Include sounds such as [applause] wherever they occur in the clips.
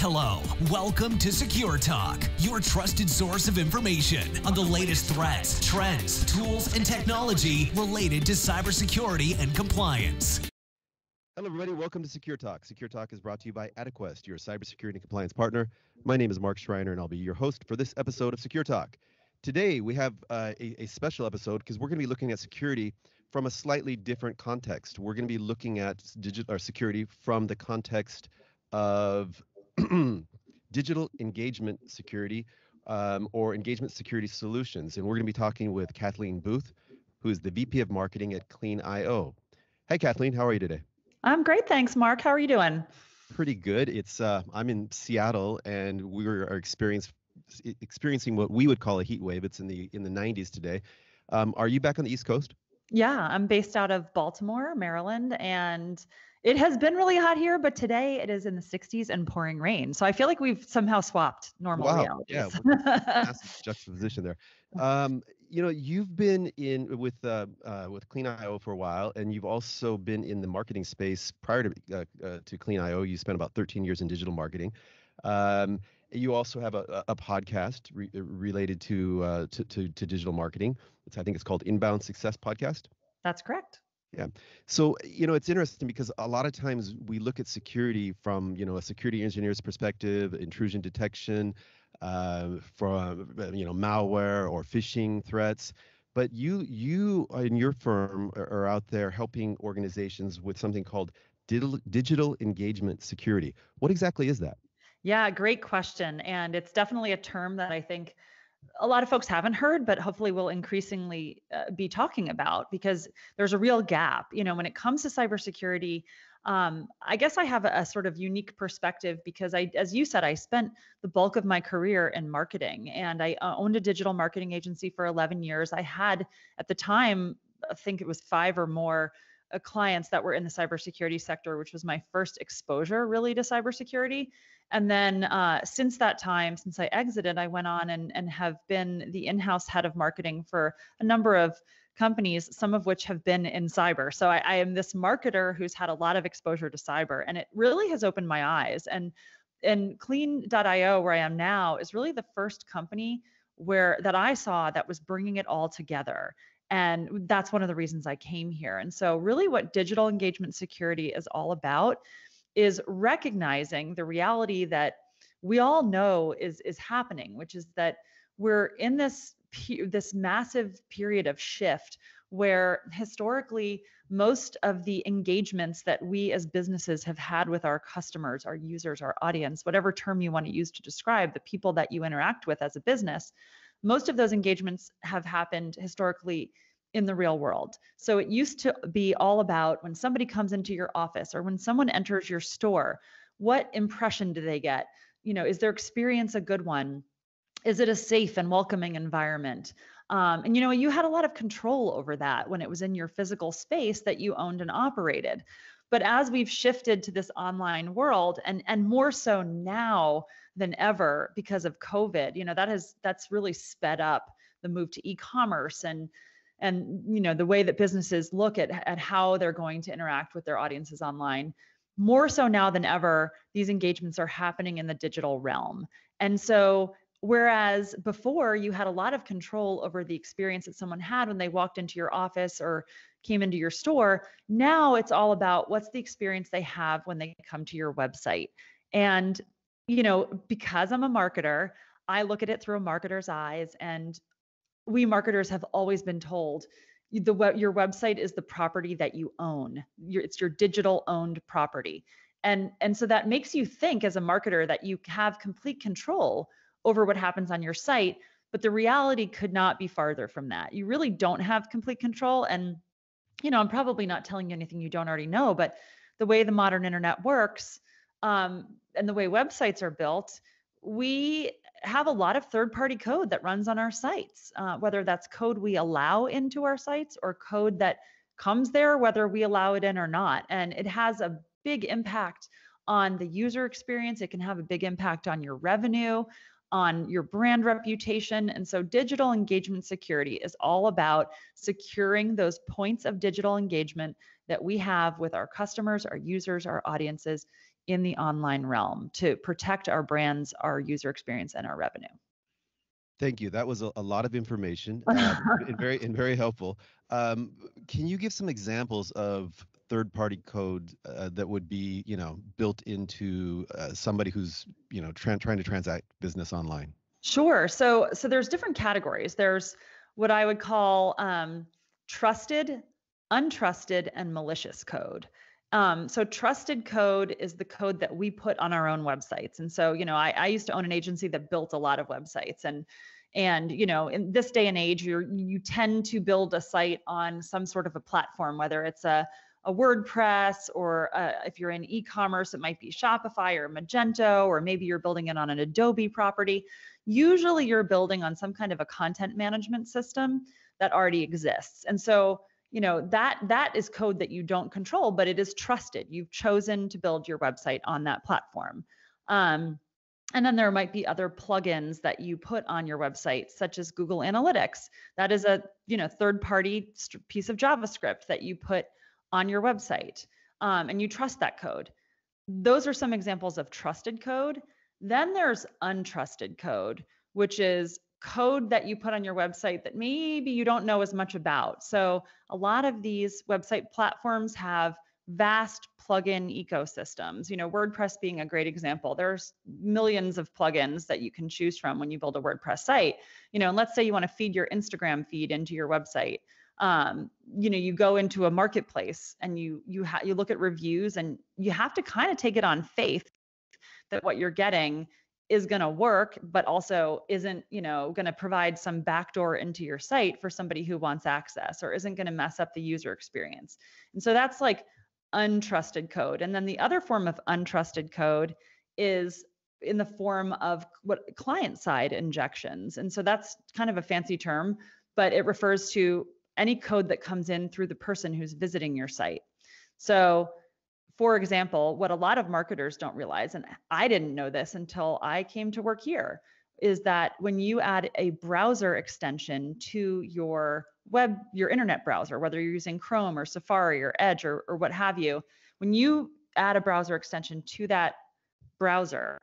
Hello, welcome to Secure Talk, your trusted source of information on the latest threats, trends, tools, and technology related to cybersecurity and compliance. Hello, everybody. Welcome to Secure Talk. Secure Talk is brought to you by Adequest, your cybersecurity and compliance partner. My name is Mark Schreiner, and I'll be your host for this episode of Secure Talk. Today, we have uh, a, a special episode because we're going to be looking at security from a slightly different context. We're going to be looking at digital security from the context of [clears throat] digital engagement security um, or engagement security solutions. And we're going to be talking with Kathleen Booth, who is the VP of Marketing at Clean.io. Hey, Kathleen, how are you today? I'm great, thanks, Mark. How are you doing? Pretty good. It's uh, I'm in Seattle, and we are experiencing experiencing what we would call a heat wave. It's in the in the 90s today. Um, are you back on the East Coast? Yeah, I'm based out of Baltimore, Maryland, and it has been really hot here, but today it is in the 60s and pouring rain. So I feel like we've somehow swapped normal wow. realities. Yeah, [laughs] juxtaposition there. Um, you know, you've been in with uh, uh, with Clean.io for a while, and you've also been in the marketing space prior to uh, uh, to Clean.io. You spent about 13 years in digital marketing. Um, you also have a, a podcast re- related to, uh, to, to to digital marketing. It's, I think it's called Inbound Success Podcast. That's correct. Yeah. So, you know, it's interesting because a lot of times we look at security from, you know, a security engineer's perspective, intrusion detection, uh, from, you know, malware or phishing threats. But you, you in your firm are out there helping organizations with something called digital engagement security. What exactly is that? Yeah, great question. And it's definitely a term that I think a lot of folks haven't heard, but hopefully will increasingly uh, be talking about because there's a real gap. You know, when it comes to cybersecurity, um, I guess I have a, a, sort of unique perspective because I, as you said, I spent the bulk of my career in marketing and I uh, owned a digital marketing agency for 11 years. I had at the time, I think it was five or more uh, clients that were in the cybersecurity sector, which was my first exposure really to cybersecurity. And then uh, since that time, since I exited, I went on and, and have been the in house head of marketing for a number of companies, some of which have been in cyber. So I, I, am this marketer who's had a lot of exposure to cyber, and it really has opened my eyes. And and Clean.io, where I am now, is really the first company where that I saw that was bringing it all together. And that's one of the reasons I came here. And so, really, what digital engagement security is all about is recognizing the reality that we all know is is happening which is that we're in this this massive period of shift where historically most of the engagements that we as businesses have had with our customers our users our audience whatever term you want to use to describe the people that you interact with as a business most of those engagements have happened historically in the real world. So it used to be all about when somebody comes into your office or when someone enters your store, what impression do they get? You know, is their experience a good one? Is it a safe and welcoming environment? Um, and you know, you had a lot of control over that when it was in your physical space that you owned and operated. But as we've shifted to this online world, and and more so now than ever because of COVID, you know, that has that's really sped up the move to e-commerce and and you know the way that businesses look at, at how they're going to interact with their audiences online more so now than ever these engagements are happening in the digital realm. And so whereas before you had a lot of control over the experience that someone had when they walked into your office or came into your store now it's all about what's the experience they have when they come to your website. And you know because i'm a marketer I look at it through a marketer's eyes and we marketers have always been told the your website is the property that you own. Your, it's your digital owned property. And, and so that makes you think as a marketer that you have complete control over what happens on your site. But the reality could not be farther from that. You really don't have complete control. And, you know, I'm probably not telling you anything you don't already know, but the way the modern internet works um, and the way websites are built, we have a lot of third party code that runs on our sites, uh, whether that's code we allow into our sites or code that comes there, whether we allow it in or not. And it has a big impact on the user experience. It can have a big impact on your revenue, on your brand reputation. And so, digital engagement security is all about securing those points of digital engagement that we have with our customers, our users, our audiences in the online realm to protect our brands, our user experience, and our revenue. Thank you. That was a, a lot of information uh, [laughs] and very and very helpful. Um, can you give some examples of third-party code uh, that would be, you know, built into uh, somebody who's, you know, tra- trying to transact business online? Sure. So so there's different categories. There's what I would call um, trusted, untrusted, and malicious code. Um, so trusted code is the code that we put on our own websites. And so, you know, I, I used to own an agency that built a lot of websites and and you know in this day and age you you tend to build a site on some sort of a platform whether it's a a WordPress or uh, if you're in e-commerce, it might be Shopify or Magento, or maybe you're building it on an Adobe property. Usually you're building on some kind of a content management system that already exists. And so you know that that is code that you don't control but it is trusted. You've chosen to build your website on that platform. Um, and then there might be other plugins that you put on your website such as google analytics. That is a you know third party piece of javascript that you put on your website um, and you trust that code. Those are some examples of trusted code. Then there's untrusted code which is code that you put on your website that maybe you don't know as much about. So a lot of these website platforms have vast plugin ecosystems. You know, WordPress being a great example. There's millions of plugins that you can choose from when you build a WordPress site. You know, and let's say you want to feed your Instagram feed into your website. Um, you know, you go into a marketplace and you you ha- you look at reviews and you have to kind of take it on faith that what you're getting is going to work but also isn't you know going to provide some backdoor into your site for somebody who wants access or isn't going to mess up the user experience. And so that's like untrusted code. And then the other form of untrusted code is in the form of what client side injections. And so that's kind of a fancy term but it refers to any code that comes in through the person who's visiting your site. So for example, what a lot of marketers don't realize, and I didn't know this until I came to work here, is that when you add a browser extension to your web, your internet browser, whether you're using Chrome or Safari or Edge or, or what have you, when you add a browser extension to that browser,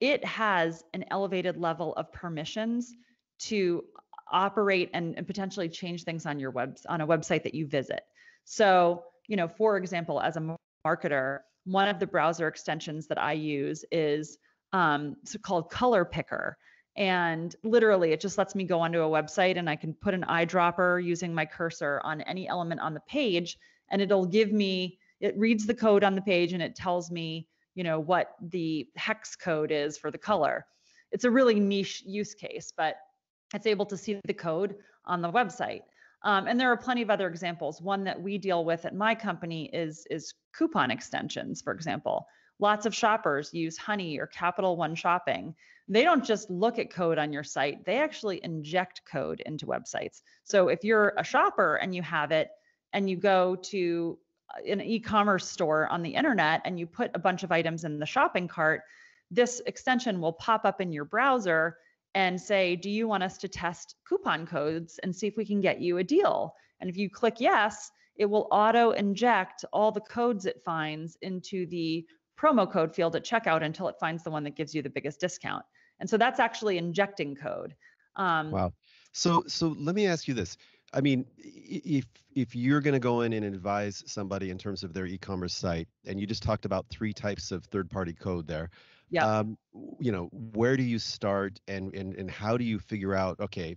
it has an elevated level of permissions to operate and, and potentially change things on your web on a website that you visit. So, you know, for example, as a marketer, one of the browser extensions that I use is um, called Color Picker. And literally, it just lets me go onto a website and I can put an eyedropper using my cursor on any element on the page, and it'll give me, it reads the code on the page and it tells me, you know, what the hex code is for the color. It's a really niche use case, but it's able to see the code on the website. Um, and there are plenty of other examples. One that we deal with at my company is, is coupon extensions, for example. Lots of shoppers use Honey or Capital One Shopping. They don't just look at code on your site, they actually inject code into websites. So if you're a shopper and you have it, and you go to uh, an e-commerce store on the internet and you put a bunch of items in the shopping cart, this extension will pop up in your browser and say, Do you want us to test coupon codes and see if we can get you a deal? And if you click yes, it will auto inject all the codes it finds into the promo code field at checkout until it finds the one that gives you the biggest discount. And so that's actually injecting code. Um, wow. So so let me ask you this. I mean, if if you're going to go in and advise somebody in terms of their e-commerce site, and you just talked about three types of third-party code there, yeah. Um, you know, where do you start, and and and how do you figure out? Okay,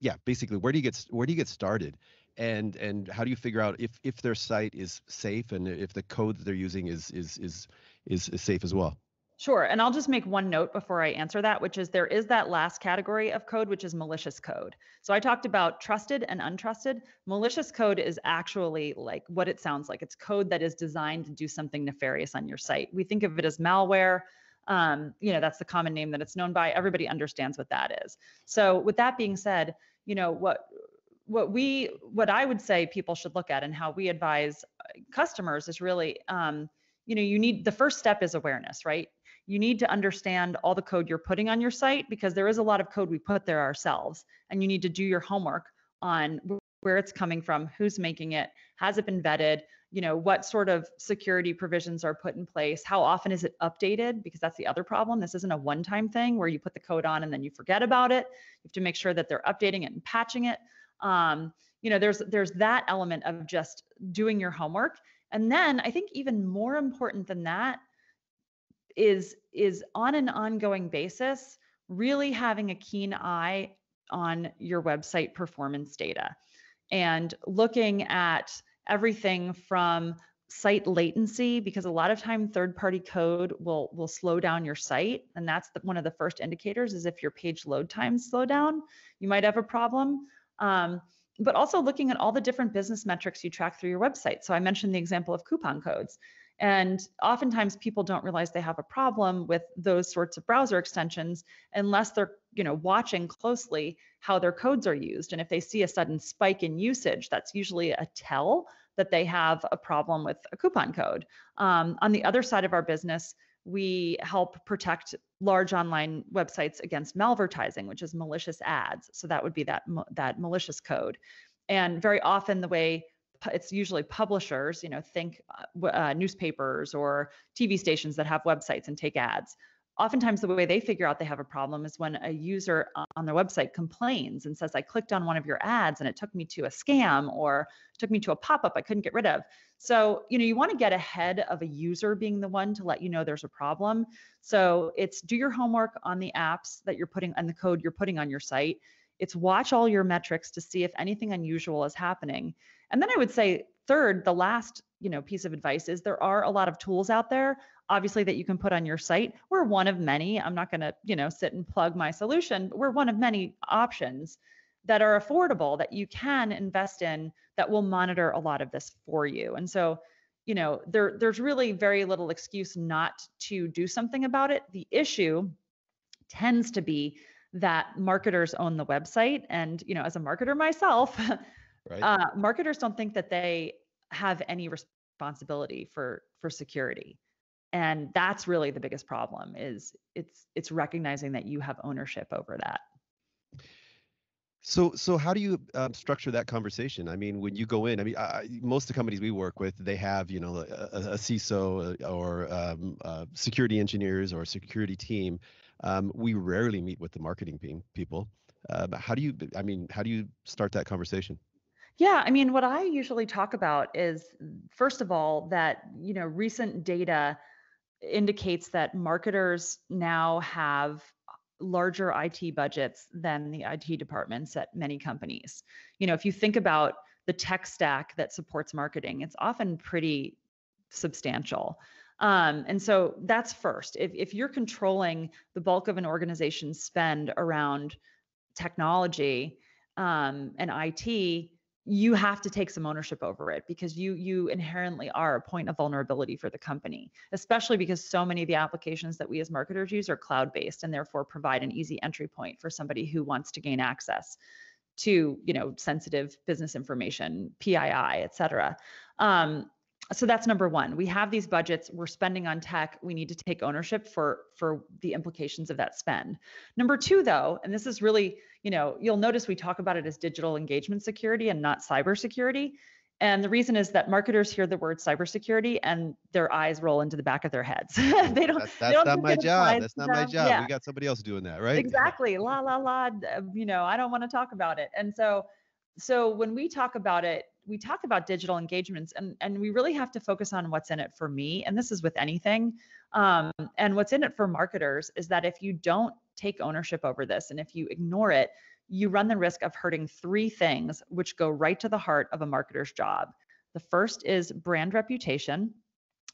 yeah, basically, where do you get where do you get started, and and how do you figure out if if their site is safe and if the code that they're using is is is is, is safe as well? Sure. And I'll just make one note before I answer that, which is there is that last category of code, which is malicious code. So I talked about trusted and untrusted. Malicious code is actually like what it sounds like. It's code that is designed to do something nefarious on your site. We think of it as malware. Um, you know, that's the common name that it's known by. Everybody understands what that is. So with that being said, you know, what what we what I would say people should look at and how we advise customers is really um, you know, you need the first step is awareness, right? You need to understand all the code you're putting on your site because there is a lot of code we put there ourselves and you need to do your homework on where it's coming from, who's making it, has it been vetted, you know, what sort of security provisions are put in place, how often is it updated? Because that's the other problem. This isn't a one-time thing where you put the code on and then you forget about it. You have to make sure that they're updating it and patching it. Um, you know, there's there's that element of just doing your homework. And then I think even more important than that is is on an ongoing basis really having a keen eye on your website performance data and looking at everything from site latency because a lot of time third party code will will slow down your site. And that's the, one of the first indicators is if your page load times slow down you might have a problem. Um, but also looking at all the different business metrics you track through your website. So i mentioned the example of coupon codes and oftentimes people don't realize they have a problem with those sorts of browser extensions unless they're, you know, watching closely how their codes are used. And if they see a sudden spike in usage, that's usually a tell that they have a problem with a coupon code. Um, on the other side of our business, we help protect large online websites against malvertising, which is malicious ads. So that would be that that malicious code. And very often the way it's usually publishers, you know, think uh, uh, newspapers or TV stations that have websites and take ads. Oftentimes, the way they figure out they have a problem is when a user on their website complains and says, I clicked on one of your ads and it took me to a scam or took me to a pop up I couldn't get rid of. So, you know, you want to get ahead of a user being the one to let you know there's a problem. So, it's do your homework on the apps that you're putting and the code you're putting on your site. It's watch all your metrics to see if anything unusual is happening. And then I would say third, the last, you know, piece of advice is there are a lot of tools out there obviously that you can put on your site. We're one of many. I'm not going to, you know, sit and plug my solution, but we're one of many options that are affordable that you can invest in that will monitor a lot of this for you. And so, you know, there there's really very little excuse not to do something about it. The issue tends to be that marketers own the website and, you know, as a marketer myself, [laughs] Right. Uh, marketers don't think that they have any responsibility for for security, and that's really the biggest problem. Is it's it's recognizing that you have ownership over that. So, so how do you um, structure that conversation? I mean, when you go in, I mean, I, most of the companies we work with, they have, you know, a, a CISO uh, or um, uh, security engineers or a security team. Um, we rarely meet with the marketing team people. Uh, how do you, I mean, how do you start that conversation? Yeah, I mean, what I usually talk about is first of all that, you know, recent data indicates that marketers now have larger IT budgets than the IT departments at many companies. You know, if you think about the tech stack that supports marketing, it's often pretty substantial. Um, and so that's first. If, if you're controlling the bulk of an organization's spend around technology um, and IT, you have to take some ownership over it because you you inherently are a point of vulnerability for the company especially because so many of the applications that we as marketers use are cloud based and therefore provide an easy entry point for somebody who wants to gain access to you know sensitive business information pii et cetera. Um, so that's number one we have these budgets we're spending on tech we need to take ownership for for the implications of that spend number two though and this is really you know you'll notice we talk about it as digital engagement security and not cybersecurity and the reason is that marketers hear the word cybersecurity and their eyes roll into the back of their heads. [laughs] they don't. That's, that's they don't not my job. That's not my job. Yeah. We got somebody else doing that, right? Exactly. la la la. You know, I don't want to talk about it. And so, so when we talk about it, we talk about digital engagements and, and we really have to focus on what's in it for me. And this is with anything. Um, and what's in it for marketers is that if you don't take ownership over this and if you ignore it, you run the risk of hurting three things which go right to the heart of a marketer's job. The first is brand reputation.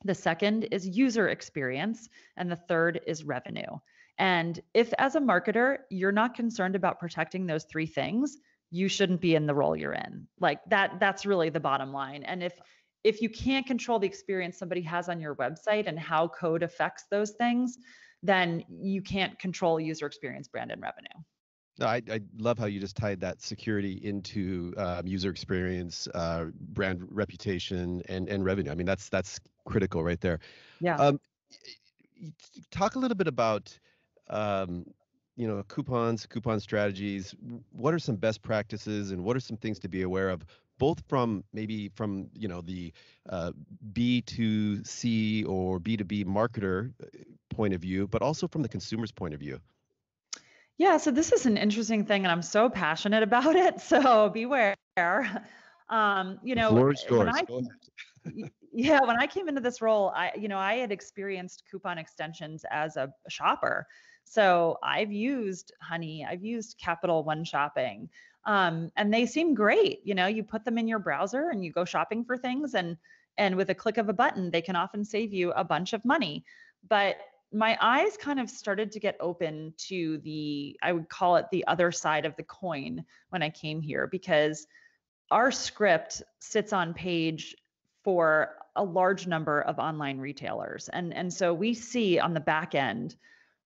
The second is user experience. And the third is revenue. And if, as a marketer, you're not concerned about protecting those three things, you shouldn't be in the role you're in like that that's really the bottom line and if if you can't control the experience somebody has on your website and how code affects those things then you can't control user experience brand and revenue no, I, I love how you just tied that security into um, user experience, uh, brand reputation, and and revenue. I mean, that's that's critical right there. Yeah. Um, talk a little bit about um, you know coupons, coupon strategies. What are some best practices, and what are some things to be aware of, both from maybe from you know the uh, B2C or B2B marketer uh, point of view, but also from the consumer's point of view? Yeah, so this is an interesting thing, and I'm so passionate [laughs] about it. So beware. Um, you know, I, yeah, when I came into this role, I, you know, I had experienced coupon extensions as a shopper. So I've used Honey, I've used Capital One Shopping, um, and they seem great. You know, you put them in your browser and you go shopping for things, and and with a click of a button, they can often save you a bunch of money. But my eyes kind of started to get open to the, I would call it the other side of the coin when I came here because our script sits on page for a large number of online retailers. And, and so we see on the back end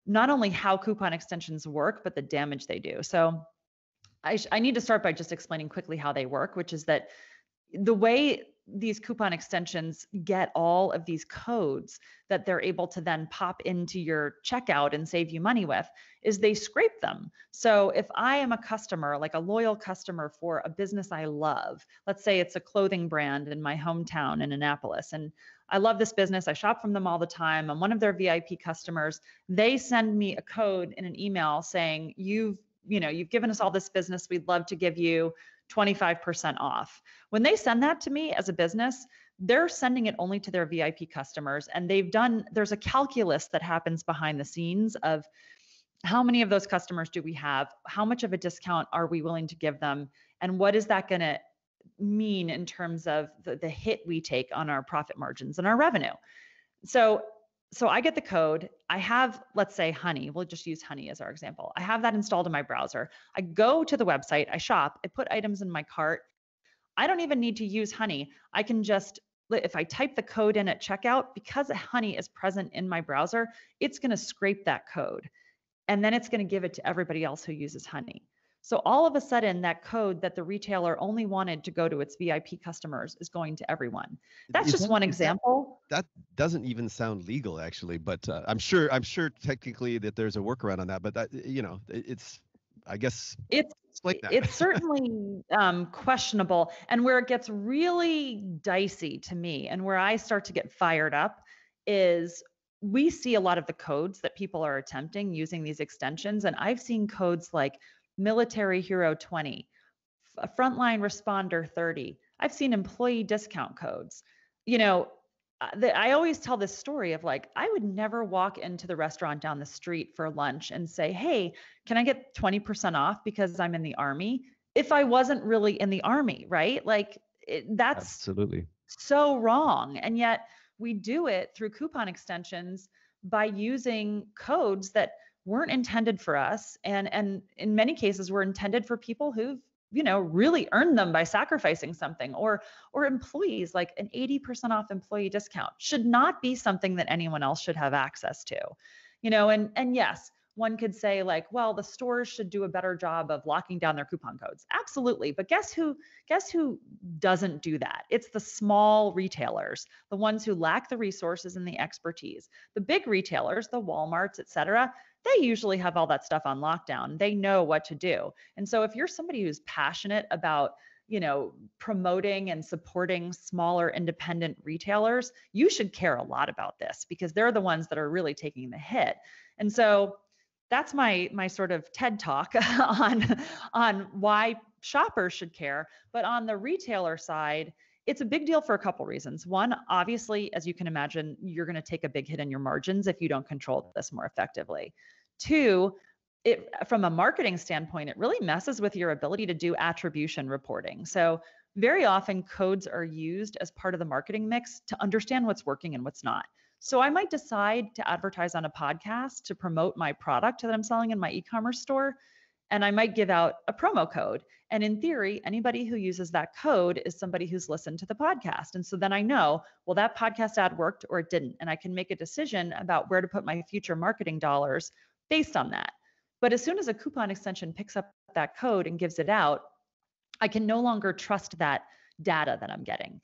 not only how coupon extensions work, but the damage they do. So I, I need to start by just explaining quickly how they work, which is that the way these coupon extensions get all of these codes that they're able to then pop into your checkout and save you money with is they scrape them. So if I am a customer, like a loyal customer for a business I love, let's say it's a clothing brand in my hometown in Annapolis, and I love this business. I shop from them all the time. I'm one of their VIP customers. They send me a code in an email saying, you've you know, you've given us all this business. We'd love to give you 25% off. When they send that to me as a business, they're sending it only to their VIP customers. And they've done, there's a calculus that happens behind the scenes of how many of those customers do we have? How much of a discount are we willing to give them? And what is that going to mean in terms of the, the hit we take on our profit margins and our revenue? So so I get the code. I have, let's say, Honey. We'll just use Honey as our example. I have that installed in my browser. I go to the website, I shop, I put items in my cart. I don't even need to use Honey. I can just, if I type the code in at checkout, because Honey is present in my browser, it's going to scrape that code. And then it's going to give it to everybody else who uses Honey. So all of a sudden, that code that the retailer only wanted to go to its VIP customers is going to everyone. That's is just that, one example. That, that, doesn't even sound legal, actually. But uh, I'm sure I'm sure technically that there's a workaround on that. But that you know, it's I guess it's like it's [laughs] certainly um, questionable. And where it gets really dicey to me, and where I start to get fired up, is we see a lot of the codes that people are attempting using these extensions, and I've seen codes like military hero 20, a frontline responder 30. I've seen employee discount codes. You know, uh, the, I always tell this story of like, I would never walk into the restaurant down the street for lunch and say, Hey, can I get 20% off because I'm in the army? If I wasn't really in the army, right? Like, it, that's absolutely so wrong. And yet we do it through coupon extensions by using codes that weren't intended for us and and in many cases were intended for people who've you know really earned them by sacrificing something or or employees like an 80% off employee discount should not be something that anyone else should have access to you know and and yes one could say like well the stores should do a better job of locking down their coupon codes. Absolutely but guess who guess who doesn't do that? It's the small retailers the ones who lack the resources and the expertise the big retailers the walmarts et cetera they usually have all that stuff on lockdown. They know what to do. And so if you're somebody who's passionate about you know promoting and supporting smaller independent retailers you should care a lot about this because they're the ones that are really taking the hit and so that's my my sort of ted talk [laughs] on on why shoppers should care but on the retailer side it's a big deal for a couple reasons. One, obviously, as you can imagine, you're going to take a big hit in your margins if you don't control this more effectively. Two, it from a marketing standpoint, it really messes with your ability to do attribution reporting. So very often codes are used as part of the marketing mix to understand what's working and what's not. So I might decide to advertise on a podcast to promote my product that I'm selling in my e-commerce store and I might give out a promo code. And in theory, anybody who uses that code is somebody who's listened to the podcast. And so then I know, well, that podcast ad worked or it didn't. And I can make a decision about where to put my future marketing dollars based on that. But as soon as a coupon extension picks up that code and gives it out, I can no longer trust that data that I'm getting.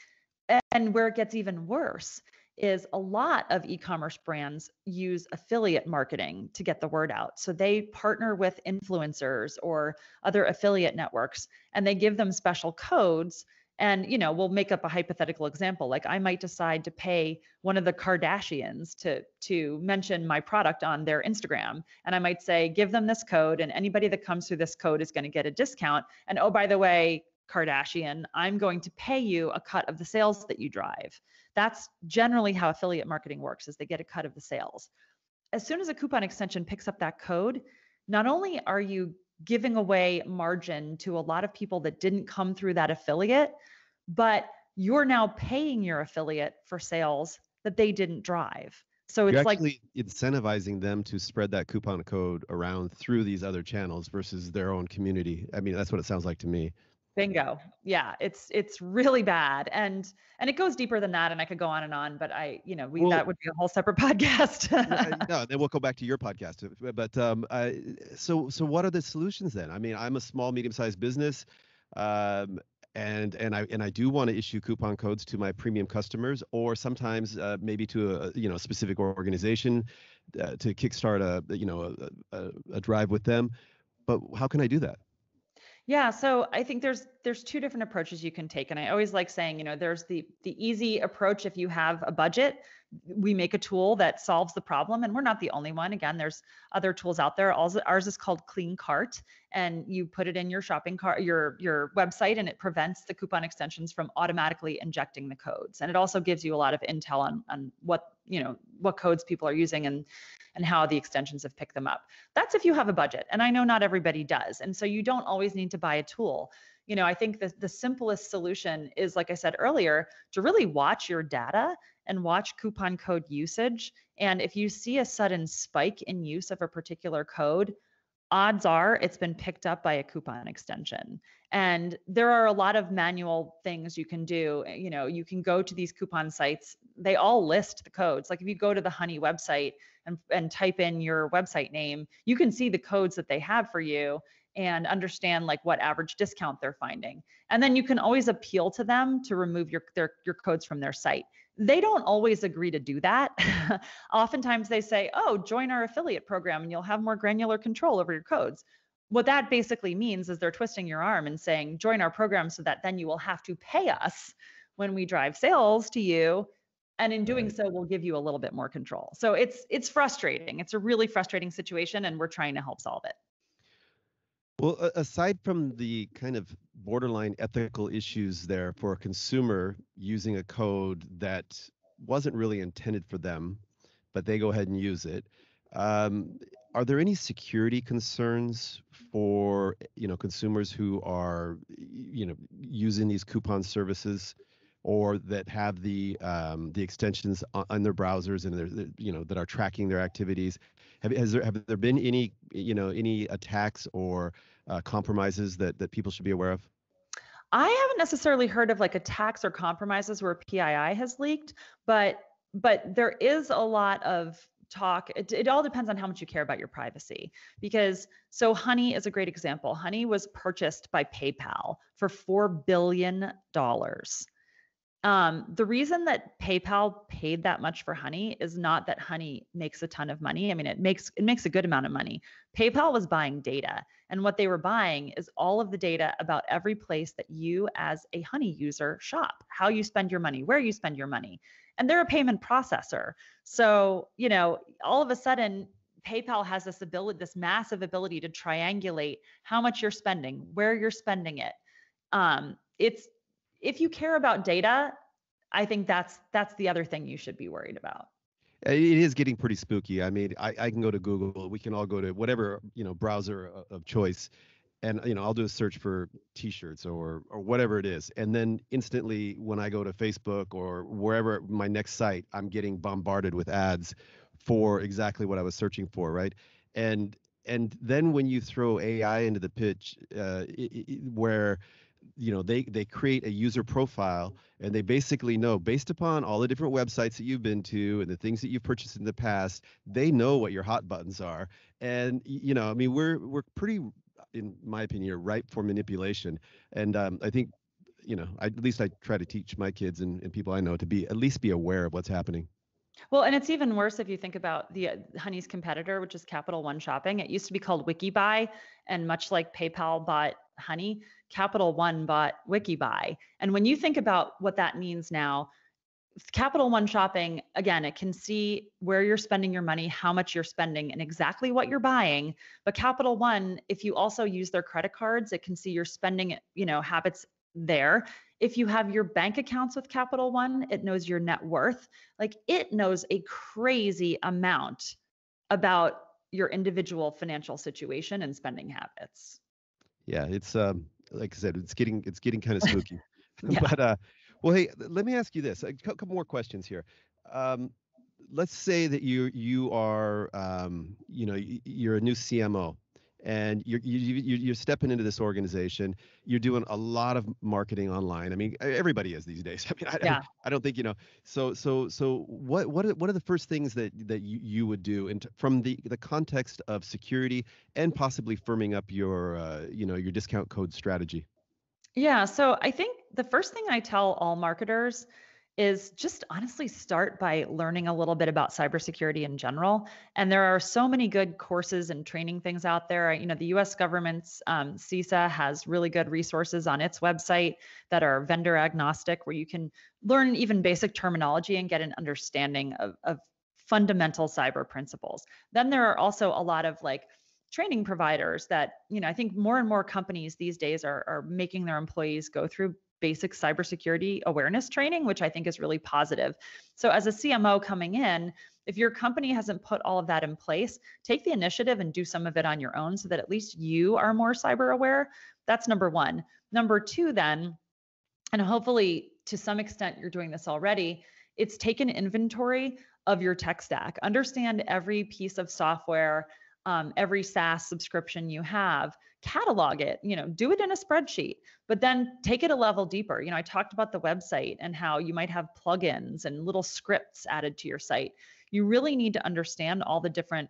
And where it gets even worse is a lot of e-commerce brands use affiliate marketing to get the word out. So they partner with influencers or other affiliate networks and they give them special codes and you know we'll make up a hypothetical example like i might decide to pay one of the kardashians to to mention my product on their instagram and i might say give them this code and anybody that comes through this code is going to get a discount and oh by the way kardashian i'm going to pay you a cut of the sales that you drive that's generally how affiliate marketing works is they get a cut of the sales as soon as a coupon extension picks up that code not only are you giving away margin to a lot of people that didn't come through that affiliate, but you're now paying your affiliate for sales that they didn't drive. So it's You're like incentivizing them to spread that coupon code around through these other channels versus their own community. I mean, that's what it sounds like to me. Bingo. Yeah, it's it's really bad. And and it goes deeper than that and I could go on and on, but I, you know, we Well- that would be a whole separate [laughs] podcast. Uh, no, then we'll go back to your podcast. uh, But um, uh, so so what are the solutions then? I mean, I'm a small, medium-sized business, um, and and I and I do want to issue coupon codes to my premium customers, or sometimes uh, maybe to a you know specific organization uh, to kickstart a you know a, a, a drive with them. But how can I do that? Yeah, so I think there's there's two different approaches you can take and I always like saying, you know, there's the the easy approach if you have a budget, we make a tool that solves the problem and we're not the only one. Again, there's other tools out there. Ours, is called Clean Cart and you put it in your shopping cart your your website and it prevents the coupon extensions from automatically injecting the codes. And it also gives you a lot of intel on on what, you know, what codes people are using and and how the extensions have picked them up. That's if you have a budget. And I know not everybody does. And so you don't always need to buy a tool. You know, I think the, the simplest solution is, like I said earlier, to really watch your data and watch coupon code usage. And if you see a sudden spike in use of a particular code, odds are it's been picked up by a coupon extension. And there are a lot of manual things you can do. Eh, you know, you can go to these coupon sites, they all list the codes. Like if you go to the Honey website, and, and type in your website name, you can see the codes that they have for you and understand like what average discount they're finding. And then you can always appeal to them to remove your their your codes from their site. They don't always agree to do that. [laughs] Oftentimes they say, "Oh, join our affiliate program and you'll have more granular control over your codes." What that basically means is they're twisting your arm and saying, "Join our program so that then you will have to pay us when we drive sales to you and in doing so we'll give you a little bit more control so it's it's frustrating it's a really frustrating situation and we're trying to help solve it Well, aside from the kind of borderline ethical issues there for a consumer using a code that wasn't really intended for them, but they go ahead and use it, um, are there any security concerns for you know consumers who are you know using these coupon services or that have the um, the extensions on, their browsers and they're, you know that are tracking their activities? Have, has there have there been any you know any attacks or uh, compromises that that people should be aware of? i haven't necessarily heard of like attacks or compromises where pii has leaked but but there is a lot of talk it, it all depends on how much you care about your privacy because so honey is a great example honey was purchased by paypal for 4 billion dollars Um, the reason that PayPal paid that much for Honey is not that Honey makes a ton of money. I mean, it makes it makes a good amount of money. PayPal was buying data, and what they were buying is all of the data about every place that you as a Honey user shop, how you spend your money, where you spend your money. And they're a payment processor. So, you know, all of a sudden PayPal has this ability, this massive ability to triangulate how much you're spending, where you're spending it. Um, it's if you care about data, I think that's that's the other thing you should be worried about. Uh, It is getting pretty spooky. I mean, I, I can go to Google. We can all go to whatever you know browser of choice, and you know I'll do a search for T-shirts or or whatever it is, and then instantly when I go to Facebook or wherever my next site, I'm getting bombarded with ads for exactly what I was searching for, right? And and then when you throw AI into the pitch, uh, i- i- i- where you know they they create a user profile and they basically know based upon all the different websites that you've been to and the things that you've purchased in the past they know what your hot buttons are and you know i mean we're we're pretty in my opinion ripe for manipulation and um, i think you know, I, at least I try to teach my kids and, and people I know to be at least be aware of what's happening. Well, and it's even worse if you think about the uh, Honey's competitor, which is Capital One Shopping. It used to be called WikiBuy, and much like PayPal bought Honey, Capital One bought WikiBuy. And when you think about what that means now, Capital One Shopping, again, it can see where you're spending your money, how much you're spending, and exactly what you're buying. But Capital One, if you also use their credit cards, it can see your spending, you know, habits there. If you have your bank accounts with Capital One, it knows your net worth. Like it knows a crazy amount about your individual financial situation and spending habits. Yeah, it's um like I said, it's getting it's getting kind of [laughs] spooky. [laughs] yeah. but uh well, hey, let me ask you this: a couple more questions here. Um, let's say that you you are um, you know you're a new CMO and you're you, you're stepping into this organization you're doing a lot of marketing online i mean everybody is these days [laughs] i mean i, yeah. I, I don't think you know so so so what what are, what are the first things that that you, you would do and from the the context of security and possibly firming up your uh, you know your discount code strategy yeah. So I think the first thing I tell all marketers is just honestly start by learning a little bit about cybersecurity in general. And there are so many good courses and training things out there. You know, the US government's um, CISA has really good resources on its website that are vendor agnostic, where you can learn even basic terminology and get an understanding of, of fundamental cyber principles. Then there are also a lot of like training providers that you know i think more and more companies these days are, are making their employees go through basic cybersecurity awareness training which i think is really positive. So as a cmo coming in if your company hasn't put all of that in place take the initiative and do some of it on your own so that at least you are more cyber aware. That's number one. Number two then and hopefully to some extent you're doing this already it's take an inventory of your tech stack. Understand every piece of software um, every SaaS subscription you have, catalog it, you know, do it in a spreadsheet, but then take it a level deeper. You know, I talked about the website and how you might have plugins and little scripts added to your site. You really need to understand all the different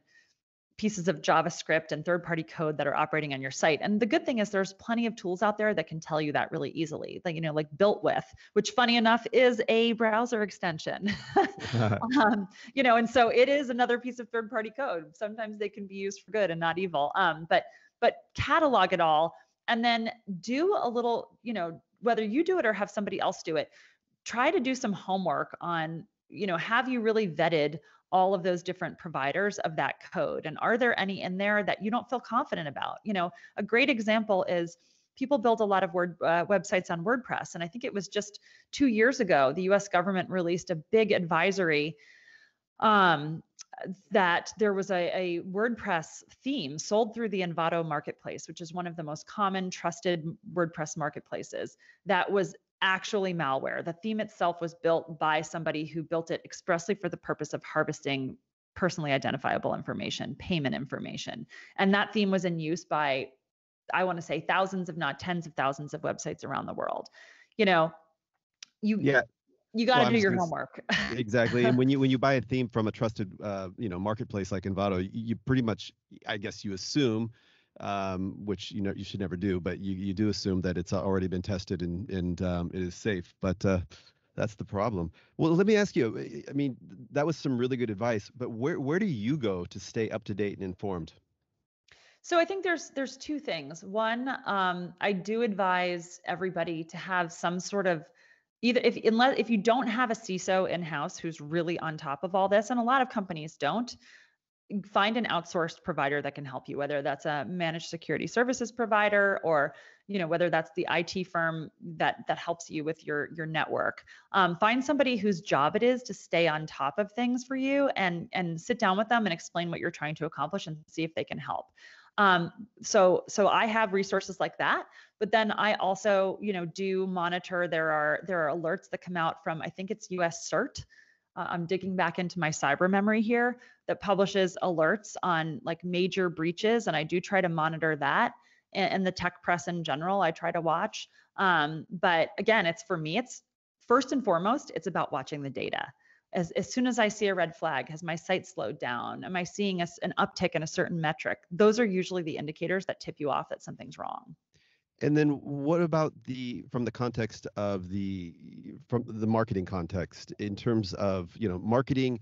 pieces of JavaScript and third party code that are operating on your site. And the good thing is there's plenty of tools out there that can tell you that really easily. Like, you know, like BuiltWith, which funny enough is a browser extension. [laughs] [laughs] um, you know, and so it is another piece of third party code. Sometimes they can be used for good and not evil. Um, but but catalog it all and then do a little, you know, whether you do it or have somebody else do it, try to do some homework on, you know, have you really vetted all of those different providers of that code? And are there any in there that you don't feel confident about? You know a great example is people build a lot of word uh, websites on wordpress and i think it was just two years ago the us government released a big advisory um, that there was a, a, WordPress theme sold through the Envato marketplace, which is one of the most common trusted WordPress marketplaces, that was actually malware. The theme itself was built by somebody who built it expressly for the purpose of harvesting personally identifiable information, payment information. And that theme was in use by, I want to say, thousands, if not tens of thousands of websites around the world. You know, you yeah. You got to well, do your homework. exactly, and [laughs] when you when you buy a theme from a trusted, uh, you know, marketplace like Envato, you, you pretty much, I guess, you assume um, which you know you should never do, but you, you do assume that it's already been tested and and um, it is safe. But uh, that's the problem. Well, let me ask you. I mean, that was some really good advice. But where where do you go to stay up to date and informed? So I think there's there's two things. One, um, I do advise everybody to have some sort of either if unless if you don't have a CISO in house who's really on top of all this, and a lot of companies don't, find an outsourced provider that can help you whether that's a managed security services provider or you know whether that's the IT firm that that helps you with your your network. Um, find somebody whose job it is to stay on top of things for you and and sit down with them and explain what you're trying to accomplish and see if they can help. Um, so so I have resources like that but then I also you know do monitor. There are there are alerts that come out from I think it's US CERT I'm digging back into my cyber memory here that publishes alerts on like major breaches, and I do try to monitor that. And, and the tech press in general, I try to watch. Um, but again, it's for me, it's first and foremost, it's about watching the data. As, as soon as I see a red flag, has my site slowed down? Am I seeing a, an uptick in a certain metric? Those are usually the indicators that tip you off that something's wrong. And then what about the from the context of the from the marketing context in terms of, you know, marketing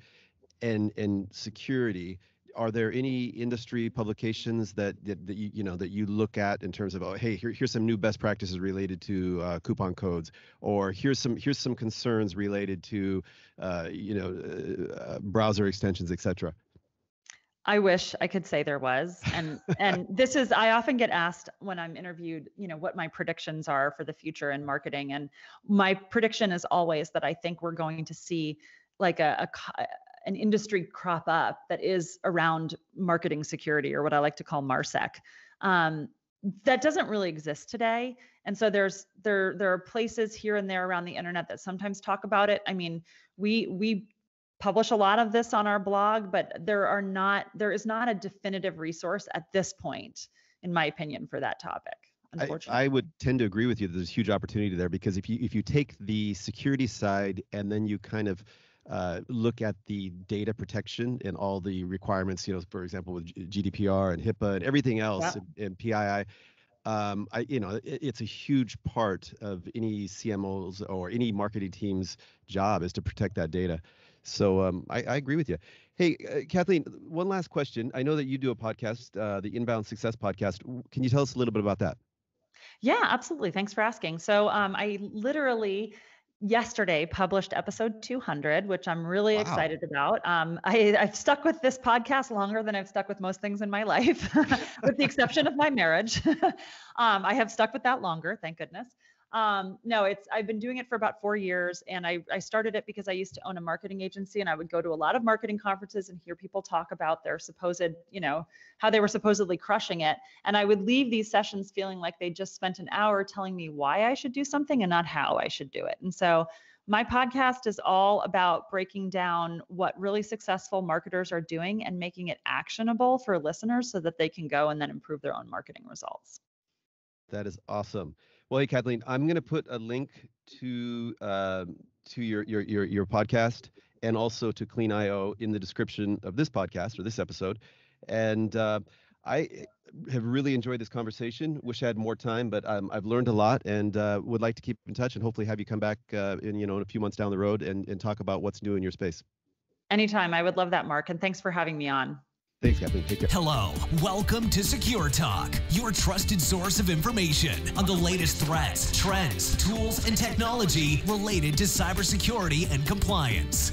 and and security? Are there any industry publications that, that, that you, you know that you look at in terms of oh hey here, here's some new best practices related to uh, coupon codes or here's some here's some concerns related to uh, you know uh, browser extensions etc. I wish I could say there was. And [laughs] and this is I often get asked when I'm interviewed, you know, what my predictions are for the future in marketing and my prediction is always that I think we're going to see like a, a an industry crop up that is around marketing security or what I like to call MarSec. Um, that doesn't really exist today and so there's there there are places here and there around the internet that sometimes talk about it i mean we we publish a lot of this on our blog, but there are not there is not a definitive resource at this point, in my opinion, for that topic. Unfortunately. I, I would tend to agree with you. There's a huge opportunity there because if you if you take the security side and then you kind of uh, look at the data protection and all the requirements, you know, for example, with GDPR and HIPAA and everything else yeah. and, and, PII. Um, I, you know, it, it's a huge part of any CMO's or any marketing team's job is to protect that data. So um, I, I, agree with you. Hey, uh, Kathleen, one last question. I know that you do a podcast, uh, the Inbound Success Podcast. Can you tell us a little bit about that? Yeah, absolutely. Thanks for asking. So um, I literally yesterday published episode 200 which i'm really wow. excited about um, I, i've stuck with this podcast longer than i've stuck with most things in my life [laughs] with the exception of my marriage [laughs] um, i have stuck with that longer thank goodness um, no, it's I've been doing it for about four years, and I I started it because I used to own a marketing agency, and I would go to a lot of marketing conferences and hear people talk about their supposed, you know, how they were supposedly crushing it, and I would leave these sessions feeling like they just spent an hour telling me why I should do something and not how I should do it, and so. My podcast is all about breaking down what really successful marketers are doing and making it actionable for listeners so that they can go and then improve their own marketing results. That is awesome. Well, hey Kathleen, I'm going to put a link to uh, to your, your your your podcast and also to Clean.io in the description of this podcast or this episode. And uh, I have really enjoyed this conversation. Wish I had more time, but um, I've learned a lot and uh, would like to keep in touch and hopefully have you come back uh, in you know in a few months down the road and, and talk about what's new in your space. Anytime, I would love that, Mark. And thanks for having me on. Thanks. Take care. Hello. Welcome to Secure Talk, your trusted source of information on the latest threats, trends, tools, and technology related to cybersecurity and compliance.